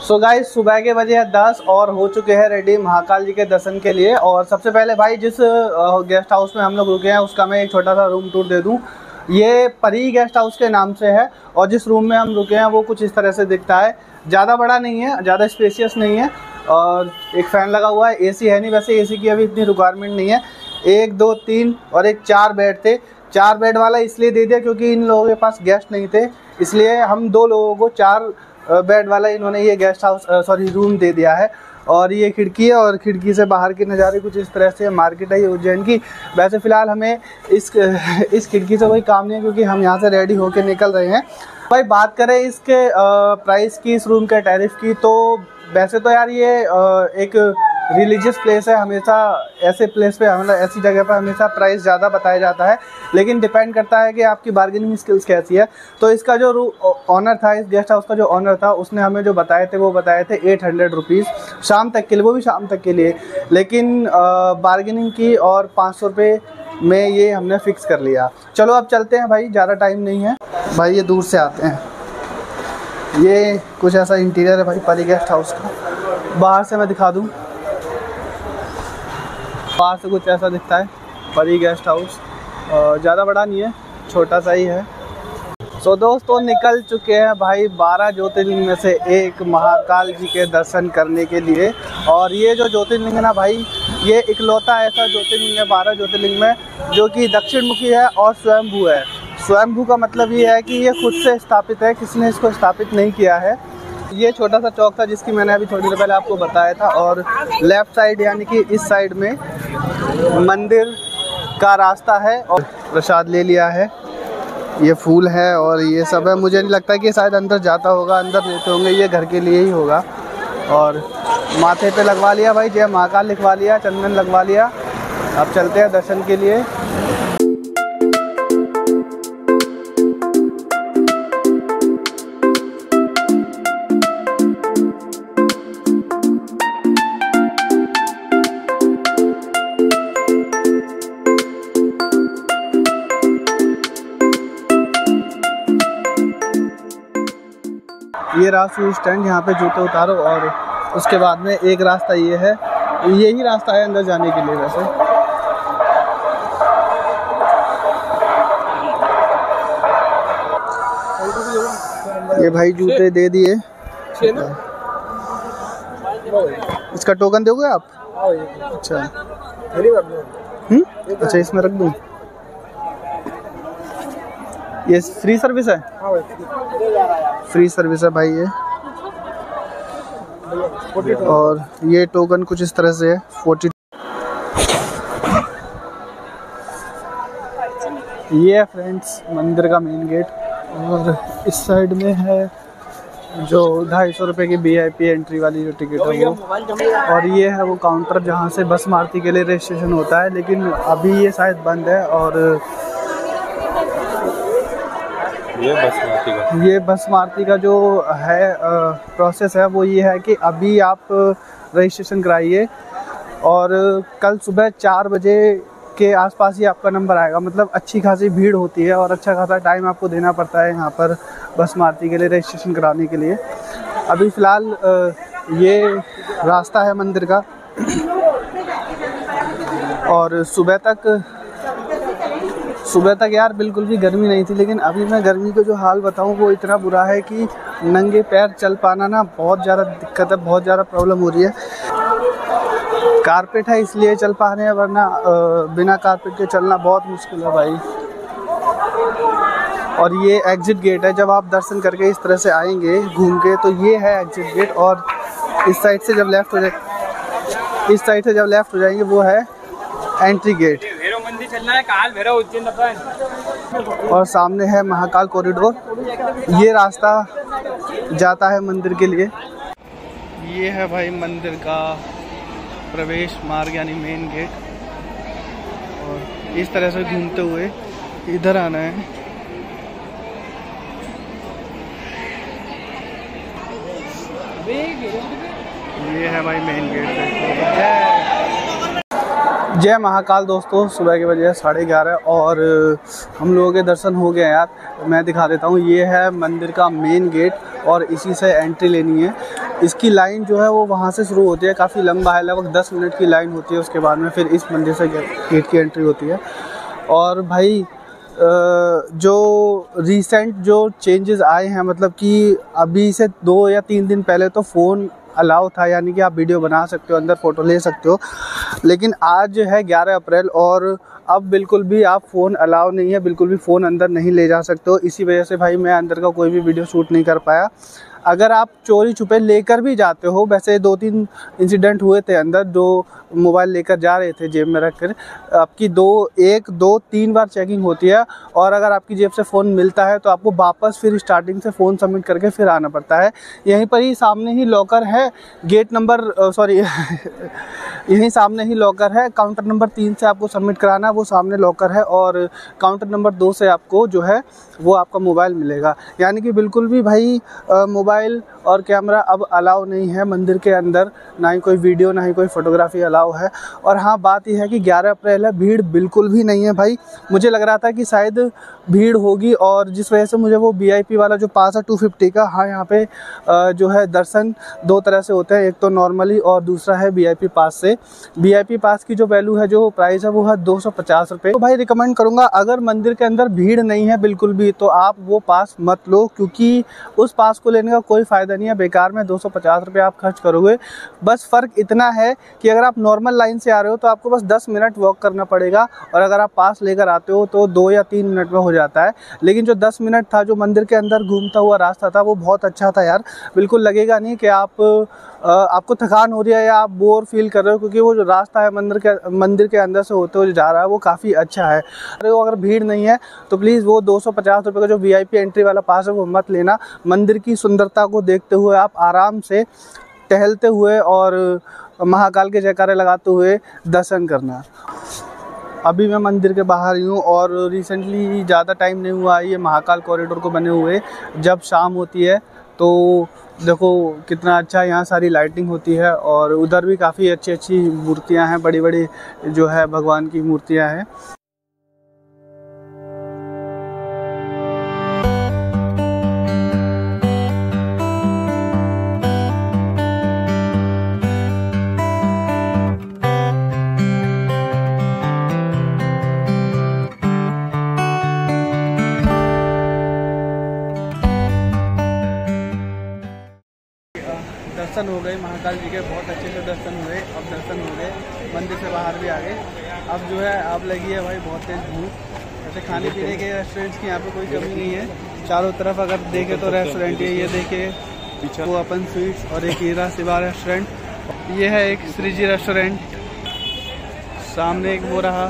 So guys सुबह के बजे है, दस और हो चुके हैं रेडी महाकाल जी के दर्शन के लिए। और सबसे पहले भाई, जिस गेस्ट हाउस में हम लोग रुके हैं, उसका मैं एक छोटा सा रूम टूर दे दूँ। ये परी गेस्ट हाउस के नाम से है और जिस रूम में हम रुके हैं, वो कुछ इस तरह से दिखता है। ज़्यादा बड़ा नहीं है, ज़्यादा स्पेसियस नहीं है। और एक फ़ैन लगा हुआ है एसी है नहीं, वैसे एसी की अभी इतनी रिक्वायरमेंट नहीं है। एक, दो, तीन और एक चार बेड थे। चार बेड वाला इसलिए दे दिया क्योंकि इन लोगों के पास गेस्ट नहीं थे। इसलिए हम दो लोगों को चार बेड वाला इन्होंने ये गेस्ट हाउस सॉरी रूम दे दिया है। और ये खिड़की है और खिड़की से बाहर के नज़ारे कुछ इस तरह से मार्केट है ये उज्जैन की। वैसे फ़िलहाल हमें इस इस खिड़की से कोई काम नहीं है क्योंकि हम यहाँ से रेडी होकर निकल रहे हैं। भाई, बात करें इसके प्राइस की, इस रूम के टैरिफ की तो वैसे तो यार ये एक रिलीजियस प्लेस है, हमेशा ऐसे प्लेस पे मतलब ऐसी जगह पर हमेशा प्राइस ज़्यादा बताया जाता है। लेकिन डिपेंड करता है कि आपकी बार्गेनिंग स्किल्स कैसी है। तो इसका जो ऑनर था, इस गेस्ट हाउस का जो ऑनर था, उसने हमें जो बताए थे, वो बताए थे एट हंड्रेड रुपीज़ शाम तक के लिए, वो भी शाम तक के लिए। लेकिन बार्गेनिंग की और पाँच सौ रुपये में ये हमने फ़िक्स कर लिया। चलो अब चलते हैं भाई, ज़्यादा टाइम नहीं है। भाई ये दूर से आते हैं। ये कुछ ऐसा इंटीरियर है भाई परी गेस्ट हाउस का। बाहर से मैं दिखा दूँ। बाहर से कुछ ऐसा दिखता है, परी गेस्ट हाउस ज़्यादा बड़ा नहीं है, छोटा सा ही है। सो दोस्तों, निकल चुके हैं भाई बारह ज्योतिर्लिंग में से एक महाकाल जी के दर्शन करने के लिए। और ये जो ज्योतिर्लिंग है ना भाई, ये इकलौता ऐसा ज्योतिर्लिंग है बारह ज्योतिर्लिंग में, जो कि दक्षिण मुखी है और स्वयंभू है। स्वयंभू का मतलब ये है कि ये खुद से स्थापित है, किसी ने इसको स्थापित नहीं किया है। ये छोटा सा चौक था जिसकी मैंने अभी थोड़ी देर पहले आपको बताया था, और लेफ़्ट साइड यानी कि इस साइड में मंदिर का रास्ता है और प्रसाद ले लिया है। ये फूल है और ये सब है। मुझे नहीं लगता कि शायद अंदर जाता होगा, अंदर लेते होंगे, ये घर के लिए ही होगा। और माथे पे लगवा लिया भाई, जय महाकाल लिखवा लिया, चंदन लगवा लिया। अब चलते हैं दर्शन के लिए। ये रहा स्टैंड यहाँ पे जूते उतारो और उसके बाद में एक रास्ता ये है। यही रास्ता है अंदर जाने के लिए वैसे। ये भाई जूते दे दिए। इसका टोकन दोगे आप? अच्छा। हम्म? अच्छा इसमें रख दूँ? ये फ्री सर्विस है? फ्री सर्विस है भाई ये। और ये टोकन कुछ इस तरह से है फोर्टी ये है फ्रेंड्स मंदिर का मेन गेट और इस साइड में है जो ढाई सौ रुपये की वी आई पी एंट्री वाली जो टिकट है वो। और ये है वो काउंटर जहाँ से बस मारती के लिए रजिस्ट्रेशन होता है लेकिन अभी ये शायद बंद है और ये बस मारती का। ये का जो है प्रोसेस है, वो ये है कि अभी आप रजिस्ट्रेशन कराइए और कल सुबह चार बजे के आसपास ही आपका नंबर आएगा। मतलब अच्छी खासी भीड़ होती है और अच्छा खासा टाइम आपको देना पड़ता है यहाँ पर बस मारती के लिए रजिस्ट्रेशन कराने के लिए। अभी फ़िलहाल ये रास्ता है मंदिर का। और सुबह तक सुबह तक यार बिल्कुल भी गर्मी नहीं थी, लेकिन अभी मैं गर्मी का जो हाल बताऊँ, वो इतना बुरा है कि नंगे पैर चल पाना ना बहुत ज़्यादा दिक्कत है, बहुत ज़्यादा प्रॉब्लम हो रही है। कारपेट है इसलिए चल पा रहे हैं, वरना बिना कारपेट के चलना बहुत मुश्किल है भाई। और ये एग्ज़िट गेट है, जब आप दर्शन करके इस तरह से आएँगे घूम के तो ये है एग्ज़िट गेट और इस साइड से जब लेफ़्ट हो जाए, इस साइड से जब लेफ़्ट हो जाएँगे, वो है एंट्री गेट चलना है काल भैरव उज्जैन अपन और सामने है महाकाल कॉरिडोर। ये रास्ता जाता है मंदिर के लिए। ये है भाई मंदिर का प्रवेश मार्ग यानी मेन गेट और इस तरह से घूमते हुए इधर आना है। ये है भाई मेन गेट जय। महाकाल दोस्तों, सुबह के बजे साढ़े ग्यारह और हम लोगों के दर्शन हो गए यार। मैं दिखा देता हूँ, ये है मंदिर का मेन गेट और इसी से एंट्री लेनी है। इसकी लाइन जो है वो वहाँ से शुरू होती है, काफ़ी लंबा है, लगभग दस मिनट की लाइन होती है उसके बाद में फिर इस मंदिर से गेट की एंट्री होती है। और भाई जो रिसेंट जो चेंजेस आए हैं मतलब कि अभी से दो या तीन दिन पहले तो फ़ोन अलाउ था, यानी कि आप वीडियो बना सकते हो, अंदर फ़ोटो ले सकते हो। लेकिन आज है 11 अप्रैल और अब बिल्कुल भी आप फ़ोन अलाउ नहीं है, बिल्कुल भी फ़ोन अंदर नहीं ले जा सकते हो। इसी वजह से भाई मैं अंदर का कोई भी वीडियो शूट नहीं कर पाया। अगर आप चोरी छुपे लेकर भी जाते हो, वैसे दो तीन इंसिडेंट हुए थे अंदर, जो मोबाइल लेकर जा रहे थे जेब में रख कर आपकी दो, एक, दो, तीन बार चेकिंग होती है और अगर आपकी जेब से फ़ोन मिलता है तो आपको वापस फिर स्टार्टिंग से फ़ोन सबमिट करके फिर आना पड़ता है। यहीं पर ही सामने ही लॉकर है गेट नंबर सॉरी यहीं सामने ही लॉकर है काउंटर नंबर तीन से आपको सबमिट कराना है, वो सामने लॉकर है और काउंटर नंबर दो से आपको जो है, वो आपका मोबाइल मिलेगा। यानी कि बिल्कुल भी भाई मोबाइल মোবাইল और कैमरा अब अलाउ नहीं है मंदिर के अंदर, ना ही कोई वीडियो, ना ही कोई फ़ोटोग्राफी अलाउ है। और हाँ बात यह है कि 11 अप्रैल है, भीड़ बिल्कुल भी नहीं है भाई। मुझे लग रहा था कि शायद भीड़ होगी और जिस वजह से मुझे वो वी वाला जो पास है टू फिफ्टी का हाँ यहाँ पे जो है दर्शन दो तरह से होते हैं। एक तो नॉर्मली और दूसरा है वीआईपी पास से। वीआईपी पास की जो वैल्यू है, जो प्राइस है, वो है दो सौ तो भाई रिकमेंड करूँगा, अगर मंदिर के अंदर भीड़ नहीं है बिल्कुल भी तो आप वो पास मत लो, क्योंकि उस पास को लेने का कोई फ़ायदा है, बेकार में दो सौ आप खर्च करोगे। बस फ़र्क इतना है कि अगर आप नॉर्मल लाइन से आ रहे हो तो आपको बस दस मिनट वॉक करना पड़ेगा और अगर आप पास लेकर आते हो तो दो या तीन मिनट में हो जाता है। लेकिन जो दस मिनट था, जो मंदिर के अंदर घूमता हुआ रास्ता था, वो बहुत अच्छा था यार। बिल्कुल लगेगा नहीं कि आप आपको थकान हो रही है या आप बोर फील कर रहे हो, क्योंकि वो जो रास्ता है मंदिर के मंदिर के अंदर से होते हुए जा रहा है, वो काफ़ी अच्छा है। अरे, वो अगर भीड़ नहीं है तो प्लीज़ वो दो सौ का जो वीआईपी एंट्री वाला पास है, वो मत लेना। मंदिर की सुंदरता को देखते हुए, आप आराम से टहलते हुए और महाकाल के जयकारे लगाते हुए दर्शन करना। अभी मैं मंदिर के बाहर ही हूँ और रिसेंटली ज़्यादा टाइम नहीं हुआ है ये महाकाल कॉरिडोर को बने हुए। जब शाम होती है तो देखो कितना अच्छा यहाँ सारी लाइटिंग होती है और उधर भी काफ़ी अच्छी अच्छी मूर्तियाँ हैं बड़ी बड़ी जो है भगवान की मूर्तियाँ हैं। अब जो है अब लगी है भाई बहुत तेज़ भूख जैसे खाने पीने के रेस्टोरेंट्स की यहाँ पे कोई कमी नहीं है। चारों तरफ़ अगर देखे तो रेस्टोरेंट है ये देखे वो अपन स्वीट्स और एक हीरा सिवा रेस्टोरेंट ये है एक श्रीजी रेस्टोरेंट सामने एक वो रहा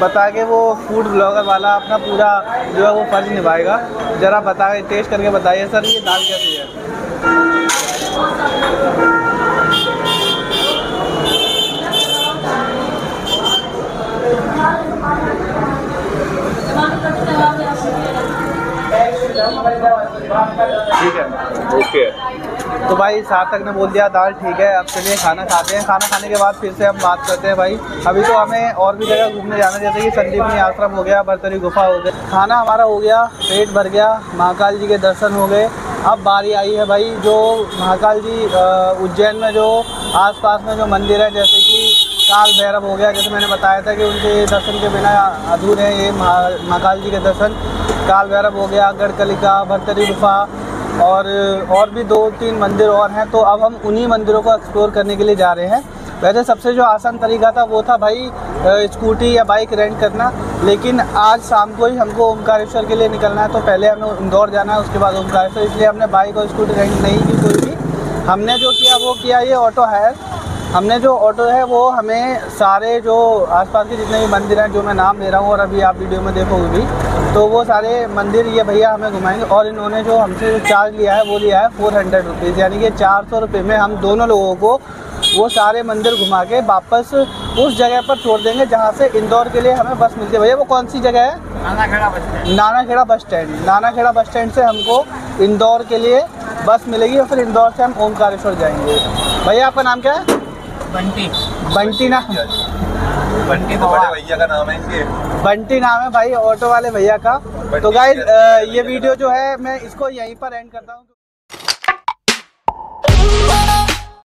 बता के वो फ़ूड ब्लॉगर वाला अपना पूरा जो है वो फ़र्ज़ निभाएगा। ज़रा बता टेस्ट करके बताइए सर ये दाल कैसी है? ठीक है। ओके। तो भाई सार्थक ने बोल दिया, दाल ठीक है, अब चलिए खाना खाते हैं। खाना खाने के बाद फिर से हम बात करते हैं भाई। अभी तो हमें और भी जगह घूमने जाना जैसे कि संदीपनी आश्रम हो गया, बरतरी गुफा हो गया। खाना हमारा हो गया, पेट भर गया, महाकाल जी के दर्शन हो गए। अब बारी आई है भाई, जो महाकाल जी उज्जैन में जो आसपास में जो मंदिर है, जैसे कि काल भैरव हो गया, जैसे मैंने बताया था कि उनके दर्शन के बिना अधूरे हैं ये महाकाल जी के दर्शन। काल भैरव हो गया, गढ़कलिका, भरतरी गुफा और और भी दो, तीन मंदिर और हैं तो अब हम उन्हीं मंदिरों को एक्सप्लोर करने के लिए जा रहे हैं। वैसे सबसे जो आसान तरीका था वो था भाई स्कूटी या बाइक रेंट करना, लेकिन आज शाम को ही हमको ओमकारेश्वर के लिए निकलना है तो पहले हमें इंदौर जाना है, उसके बाद ओमकारेश्वर इसलिए हमने बाइक और स्कूटी रेंट नहीं की कोई भी। हमने जो किया वो किया, ये ऑटो हायर हमने जो ऑटो है वो हमें सारे जो आसपास के जितने भी मंदिर हैं जो मैं नाम ले रहा हूँ और अभी आप वीडियो में देखोगे भी तो वो सारे मंदिर ये भैया हमें घुमाएँगे। और इन्होंने जो हमसे जो चार्ज लिया है वो लिया है फोर हंड्रेड रुपीज़ यानी कि चार सौ रुपये में हम दोनों लोगों को वो सारे मंदिर घुमा के वापस उस जगह पर छोड़ देंगे जहाँ से इंदौर के लिए हमें बस मिलती है। भैया वो कौन सी जगह है? नाना खेड़ा बस स्टैंड नाना खेड़ा बस स्टैंड नाना खेड़ा बस स्टैंड से हमको इंदौर के लिए बस मिलेगी और फिर इंदौर से हम ओमकारेश्वर जाएँगे। भैया आपका नाम क्या है? बंटी। बंटी ना। बंटी तो बड़े भैया का नाम है इनके। बंटी नाम है भाई ऑटो वाले भैया का। तो गाइज़ ये वीडियो जो है मैं इसको यहीं पर एंड करता हूँ